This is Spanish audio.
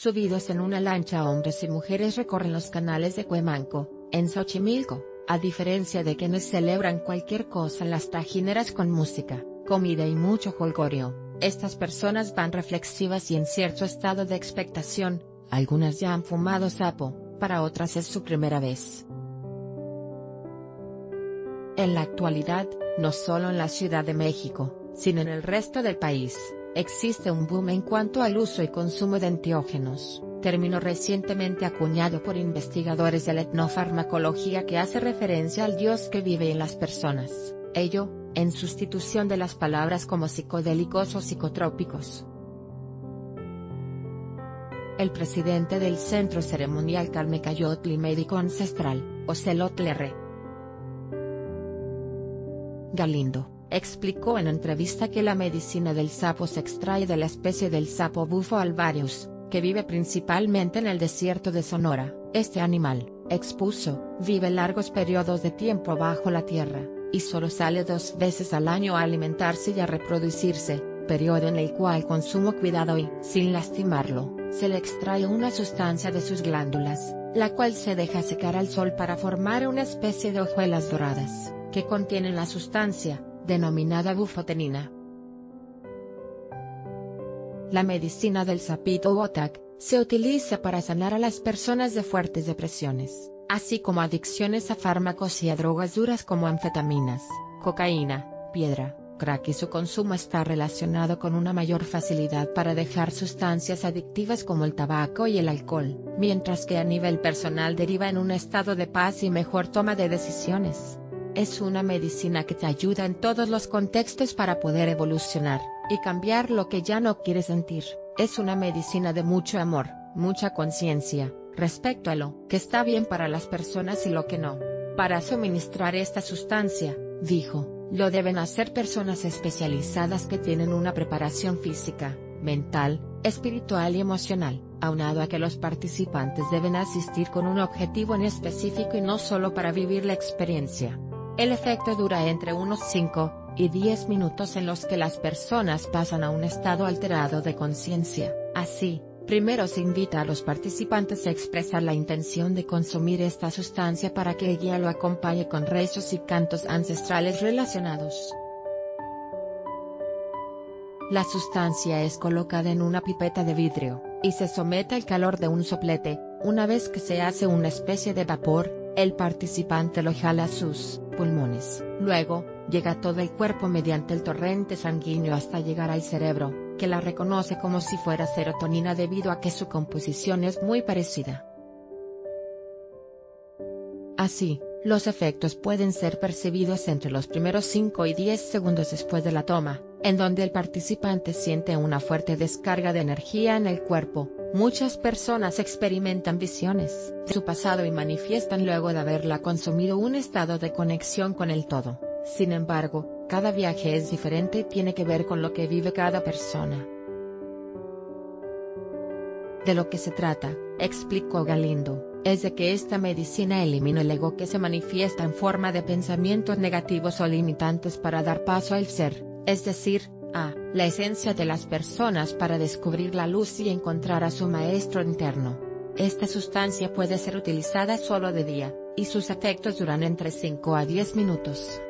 Subidos en una lancha hombres y mujeres recorren los canales de Cuemanco, en Xochimilco, a diferencia de quienes celebran cualquier cosa en las tajineras con música, comida y mucho jolgorio, estas personas van reflexivas y en cierto estado de expectación, algunas ya han fumado sapo, para otras es su primera vez. En la actualidad, no solo en la Ciudad de México, sino en el resto del país, existe un boom en cuanto al uso y consumo de enteógenos, término recientemente acuñado por investigadores de la etnofarmacología que hace referencia al Dios que vive en las personas, ello, en sustitución de las palabras como psicodélicos o psicotrópicos. El presidente del Centro Ceremonial Calmecayotli Médico Ancestral, Ocelot R. Galindo, explicó en entrevista que la medicina del sapo se extrae de la especie del sapo bufo alvarius, que vive principalmente en el desierto de Sonora. Este animal, expuso, vive largos periodos de tiempo bajo la tierra, y solo sale dos veces al año a alimentarse y a reproducirse, periodo en el cual con sumo cuidado y, sin lastimarlo, se le extrae una sustancia de sus glándulas, la cual se deja secar al sol para formar una especie de hojuelas doradas que contienen la sustancia, denominada bufotenina. La medicina del sapito Botac, se utiliza para sanar a las personas de fuertes depresiones, así como adicciones a fármacos y a drogas duras como anfetaminas, cocaína, piedra, crack y su consumo está relacionado con una mayor facilidad para dejar sustancias adictivas como el tabaco y el alcohol, mientras que a nivel personal deriva en un estado de paz y mejor toma de decisiones. Es una medicina que te ayuda en todos los contextos para poder evolucionar, y cambiar lo que ya no quieres sentir. Es una medicina de mucho amor, mucha conciencia, respecto a lo que está bien para las personas y lo que no. Para suministrar esta sustancia, dijo, lo deben hacer personas especializadas que tienen una preparación física, mental, espiritual y emocional, aunado a que los participantes deben asistir con un objetivo en específico y no solo para vivir la experiencia. El efecto dura entre unos 5 y 10 minutos en los que las personas pasan a un estado alterado de conciencia. Así, primero se invita a los participantes a expresar la intención de consumir esta sustancia para que el guía lo acompañe con rezos y cantos ancestrales relacionados. La sustancia es colocada en una pipeta de vidrio, y se somete al calor de un soplete, una vez que se hace una especie de vapor, el participante lo jala a sus pulmones. Luego, llega todo el cuerpo mediante el torrente sanguíneo hasta llegar al cerebro, que la reconoce como si fuera serotonina debido a que su composición es muy parecida. Así, los efectos pueden ser percibidos entre los primeros 5 y 10 segundos después de la toma, en donde el participante siente una fuerte descarga de energía en el cuerpo, Muchas personas experimentan visiones de su pasado y manifiestan luego de haberla consumido un estado de conexión con el todo. Sin embargo, cada viaje es diferente y tiene que ver con lo que vive cada persona. De lo que se trata, explicó Galindo, es de que esta medicina elimina el ego que se manifiesta en forma de pensamientos negativos o limitantes para dar paso al ser, es decir, a la esencia de las personas para descubrir la luz y encontrar a su maestro interno. Esta sustancia puede ser utilizada solo de día, y sus efectos duran entre 5 a 10 minutos.